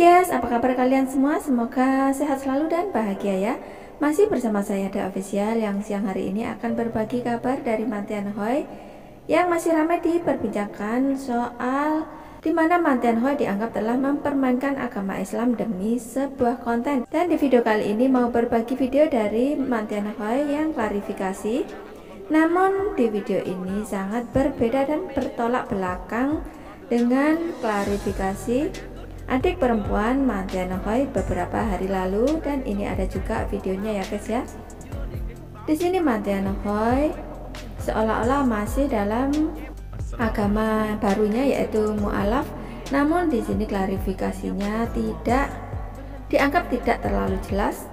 guys, apa kabar kalian semua? Semoga sehat selalu dan bahagia ya. Masih bersama saya The Official yang siang hari ini akan berbagi kabar dari Mantian Hoi yang masih ramai diperbincangkan soal di mana Mantian Hoi dianggap telah mempermainkan agama Islam demi sebuah konten. Dan di video kali ini mau berbagi video dari Mantian Hoi yang klarifikasi. Namun di video ini sangat berbeda dan bertolak belakang dengan klarifikasi adik perempuan Mantiana Hoi beberapa hari lalu dan ini ada juga videonya ya guys ya. Di sini Mantiana Hoi seolah-olah masih dalam agama barunya yaitu mualaf. Namun di sini klarifikasinya tidak dianggap tidak terlalu jelas.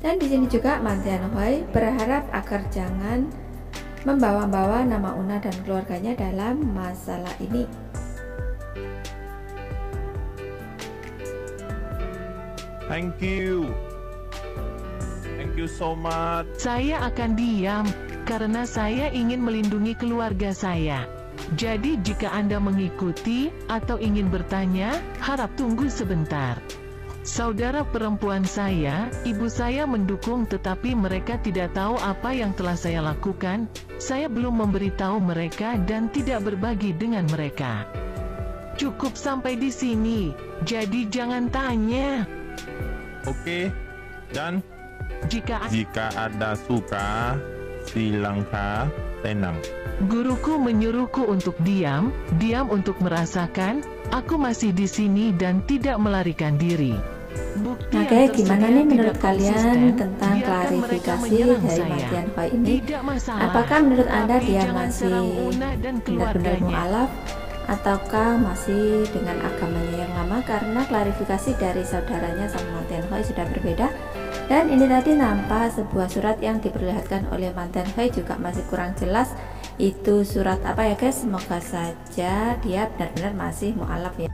Dan di sini juga Mantiana Hoi berharap agar jangan membawa-bawa nama Una dan keluarganya dalam masalah ini. Thank you. Thank you so much. Saya akan diam, karena saya ingin melindungi keluarga saya. Jadi jika Anda mengikuti, atau ingin bertanya, harap tunggu sebentar. Saudara perempuan saya, ibu saya mendukung tetapi mereka tidak tahu apa yang telah saya lakukan, saya belum memberitahu mereka dan tidak berbagi dengan mereka. Cukup sampai di sini, jadi jangan tanya. Oke. Dan Jika jika ada suka, silangkah tenang. guruku menyuruhku untuk diam, diam untuk merasakan, aku masih di sini dan tidak melarikan diri. Bukti Oke, yang gimana nih menurut kalian tentang klarifikasi dari. Matian Hoi ini? Apakah menurut Anda dia masih benar-benar mualaf ataukah masih dengan agamanya yang lama? Karena klarifikasi dari saudaranya sama Mantian Hoi sudah berbeda. Dan ini tadi nampak sebuah surat yang diperlihatkan oleh Mantian Hoi juga masih kurang jelas. Itu surat apa ya guys? Semoga saja dia benar-benar masih mualaf ya